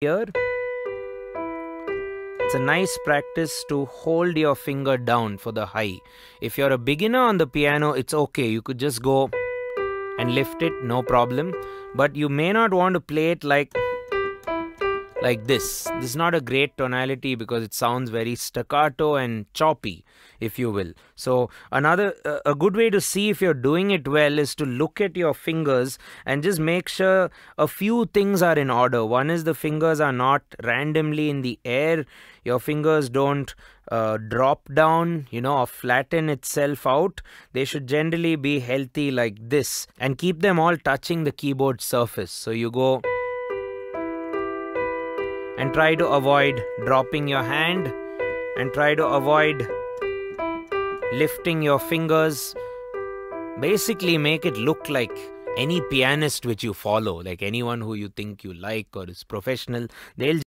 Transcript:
here. It's a nice practice to hold your finger down for the high. If you're a beginner on the piano, it's okay. You could just go and lift it, no problem. But you may not want to play it like like this. This is not a great tonality because it sounds very staccato and choppy, if you will. So another uh, a good way to see if you're doing it well is to look at your fingers and just make sure a few things are in order. One is the fingers are not randomly in the air. Your fingers don't uh, drop down, you know, or flatten itself out. They should generally be healthy like this and keep them all touching the keyboard surface. So you go and try to avoid dropping your hand and try to avoid lifting your fingers. Basically make it look like any pianist which you follow like anyone who you think you like or is professional they'll